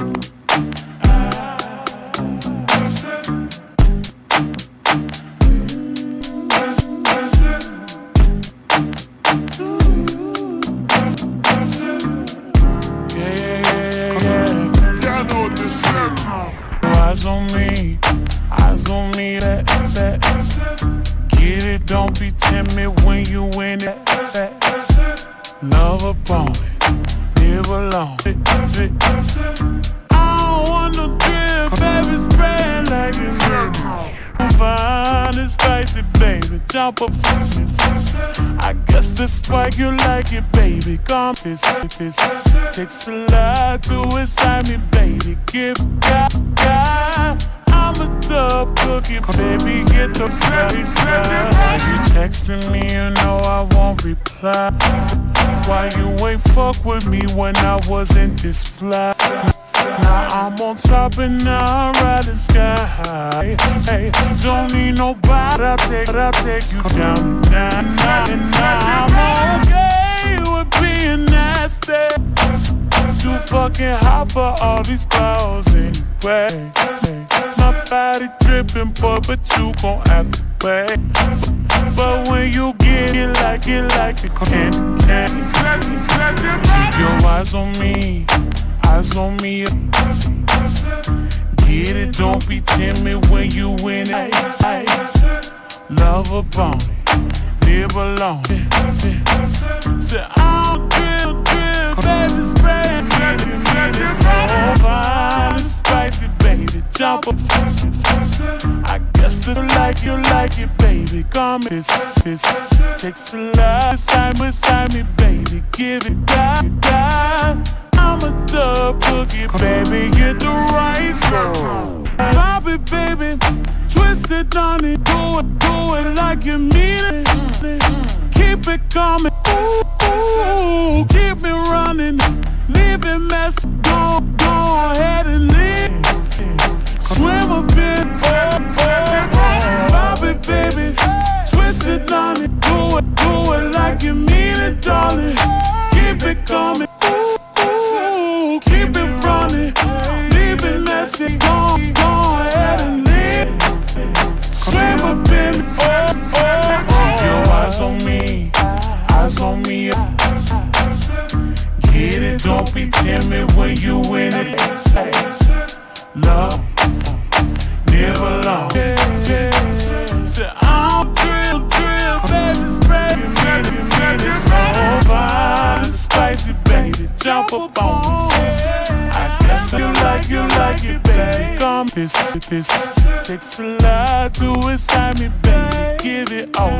Eyes on me, eyes on me, that, that. Get it, don't be when you it. Love live. Up, I guess that's why you like it, baby. Come, piss, piss. Takes a lot to excite me, baby. Give God, God. I'm a tough cookie, baby. Get the spice right. You texting me, you know I won't reply. Why you ain't fuck with me when I wasn't this fly? Now I'm on top and now I ride the sky high. Hey, don't need nobody, I'll take, I'll take you down, down. And now I'm okay with being nasty. Too fucking hot for all these clothes anyway. My body dripping, boy, but you gon' have to pay. But when you get it like it, like it can, can. Keep your eyes on me eyes on me. Get it, don't be timid when you win it. Love upon it, live alone. Say, I'm drill, drill, baby, spray. So fine and spicy, baby, jump up. I guess it's like you like it, baby. Come this, this. Takes a lot, side beside me, baby. Give it, God, God. I'm cookie, baby, get the rice roll. Pop it, baby, twist it, on it, do it, do it like you mean it. Keep it coming, ooh, ooh, Get it, don't be timid when you win it. Love, live alone. Say, I'm drill, drill, baby, spread it. So fine, spicy, baby, jump up on me. I guess you like, you like it, baby. Come, this, this. Takes a lot to excite me, baby. Give it all